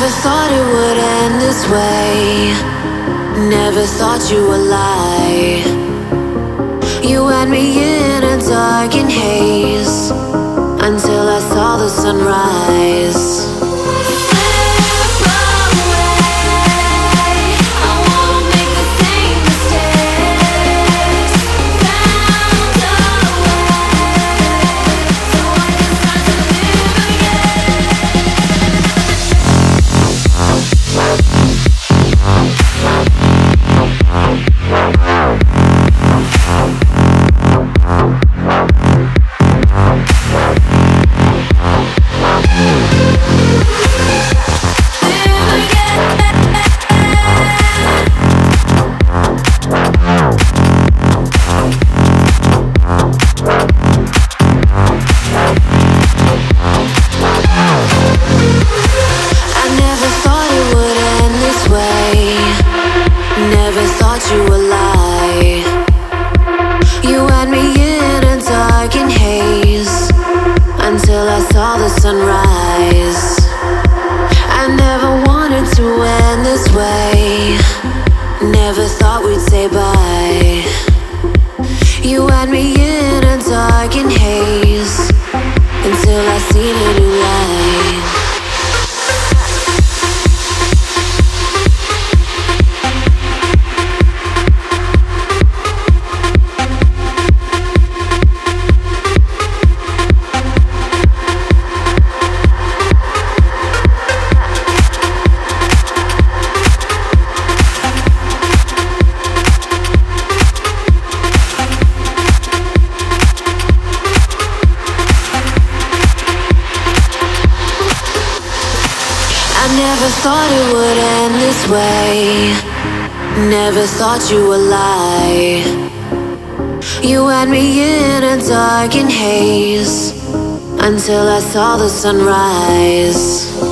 never thought it would end this way. Never thought you would lie. You had me in You. You had me in a dark and haze until I saw the sunrise. I never wanted to end this way. Never thought we'd say bye. You me in a dark and haze until I seen a never thought it would end this way. Never thought you would lie. You had me in a dark and haze until I saw the sunrise.